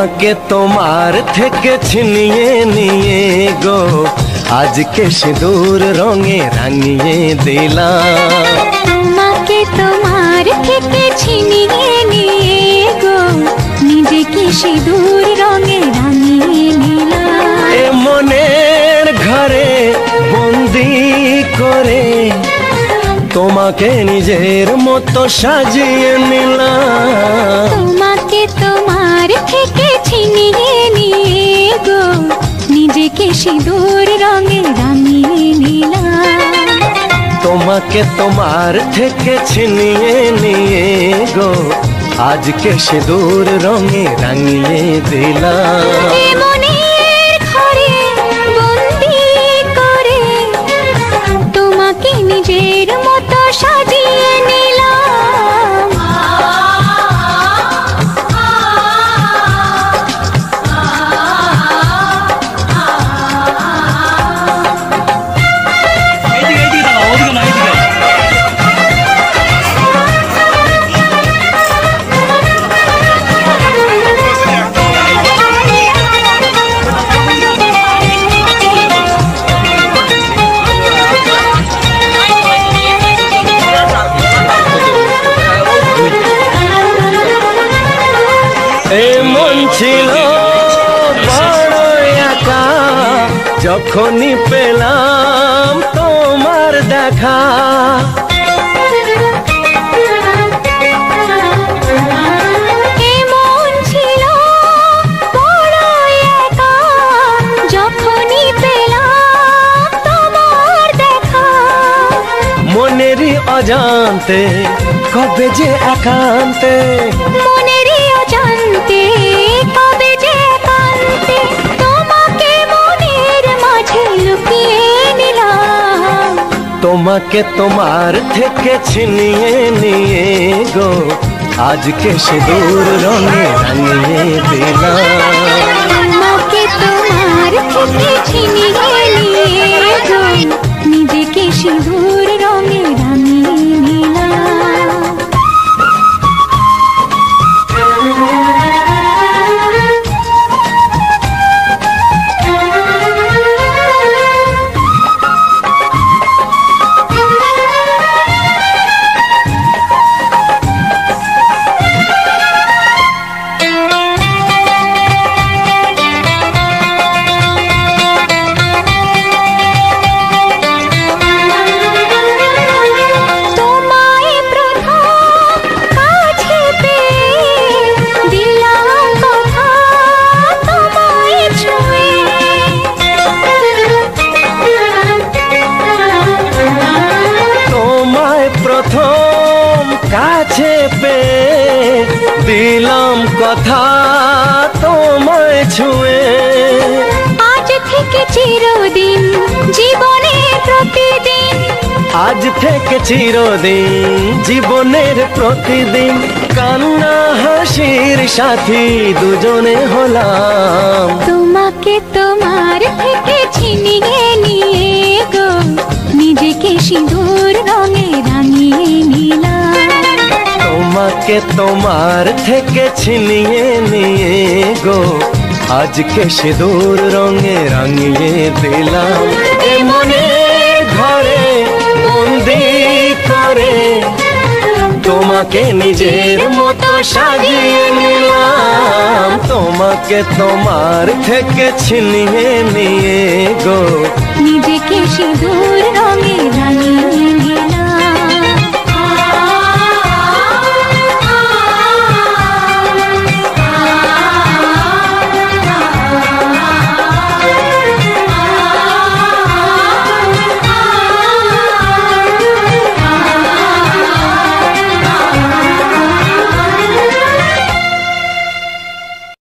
তোমাকে তোমার থেকে ছিনিয়ে নিয়ে গো। আজকে সিঁদুর রঙে রাঙিয়ে দিলাম। তোমাকে তোমার থেকে ছিনিয়ে নিয়ে তোমাকে নিজের মতো সাজিয়ে নিলাম। তোমাকে তোমার থেকে ছিনিয়ে নিয়ে গো নিজেকে সিঁদুর রঙে রাঙিয়ে নিলাম। তোমাকে তোমার থেকে ছিনিয়ে নিয়ে গো আজকে সিঁদুর রঙে রাঙিয়ে দিলাম। যখনই পেলাম তোমার দেখা। মনেরই অজান্তে কবে যে একান্তে। মনেরই তোমাকে তোমার থেকে ছিনিয়ে নিয়ে গো। আজকে সে দূর রঙে রাঙিয়ে দিলাম। তোমাকে তোমার থেকে নিজেকে সিঁদুর রঙে রাঙিয়ে দিলাম কথা তোমায় ছুঁয়ে। আজ থেকে চিরদিন জীবনে প্রতিদিন। আজ থেকে চিরদিন জীবনের প্রতিদিন। কান্না হাসির সাথী দুজনে হলাম। তোমাকে তোমার থেকে ছিনিয়ে নিয়ে গো। নিজেকে সিঁদুর তোমাকে তোমার থেকে ছিনিয়ে নিয়ে গো। আজকে সিঁদুর রঙে রাঙিয়ে দিলাম। মনে ঘরে বন্দি করে। তোমাকে নিজের মতো সাজিয়ে নিলাম। তোমাকে তোমার থেকে ছিনিয়ে নিয়ে